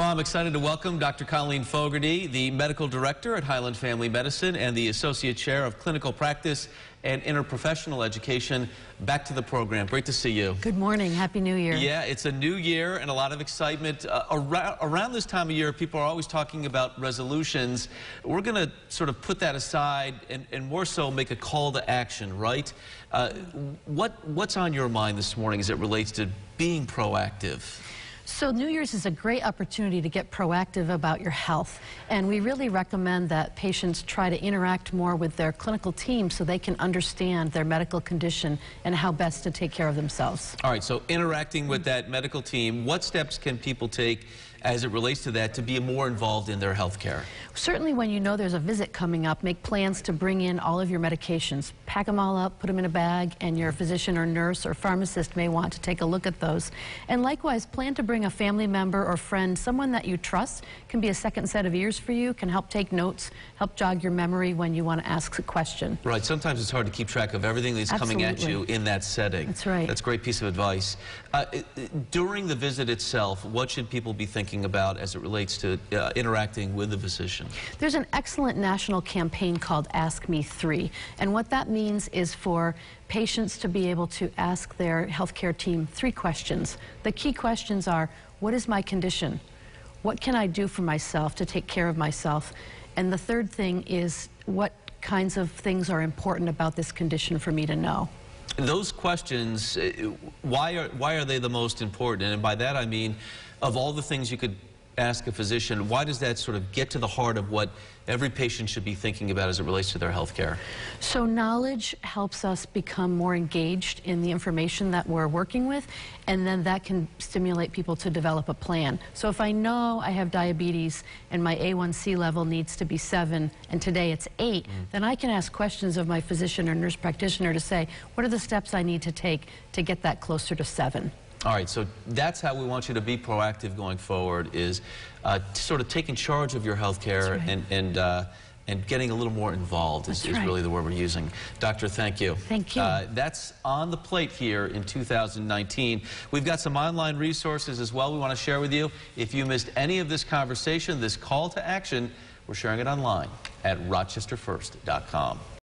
Well, I'm excited to welcome Dr. Colleen Fogarty, the medical director at Highland Family Medicine and the associate chair of clinical practice and interprofessional education, back to the program. Great to see you. Good morning. Happy New Year. Yeah, it's a new year and a lot of excitement. Uh, around, around this time of year, people are always talking about resolutions. We're going to sort of put that aside and, and, more so make a call to action, right? Uh, what, what's on your mind this morning as it relates to being proactive? So New Year's is a great opportunity to get proactive about your health. And we really recommend that patients try to interact more with their clinical team so they can understand their medical condition and how best to take care of themselves. All right, so interacting with that medical team, what steps can people take as it relates to that to be more involved in their health care? Certainly when you know there's a visit coming up, make plans to bring in all of your medications. Pack them all up, put them in a bag, and your physician or nurse or pharmacist may want to take a look at those. And likewise, plan to bring a family member or friend, someone that you trust, can be a second set of ears for you, can help take notes, help jog your memory when you want to ask a question. Right, sometimes it's hard to keep track of everything that's Absolutely. coming at you in that setting. That's right. That's a great piece of advice. Uh, during the visit itself, what should people be thinking about as it relates to uh, interacting with the physician? There's an excellent national campaign called Ask Me 3, and what that means is for patients to be able to ask their healthcare team three questions. The key questions are, what is my condition? What can I do for myself to take care of myself? And the third thing is, what kinds of things are important about this condition for me to know? Those questions, uh, why are, why are they the most important? And by that I mean, of all the things you could ask a physician, why does that sort of get to the heart of what every patient should be thinking about as it relates to their health care? So knowledge helps us become more engaged in the information that we're working with, and then that can stimulate people to develop a plan. So if I know I have diabetes and my A1C level needs to be 7, and today it's 8, mm. then I can ask questions of my physician or nurse practitioner to say, what are the steps I need to take to get that closer to 7? All right, so that's how we want you to be proactive going forward is uh, sort of taking charge of your health care right. and, and, uh, and getting a little more involved is, is really the word we're using. Doctor, thank you. Thank you. Uh, that's on the plate here in 2019. We've got some online resources as well we want to share with you. If you missed any of this conversation, this call to action, we're sharing it online at rochesterfirst.com.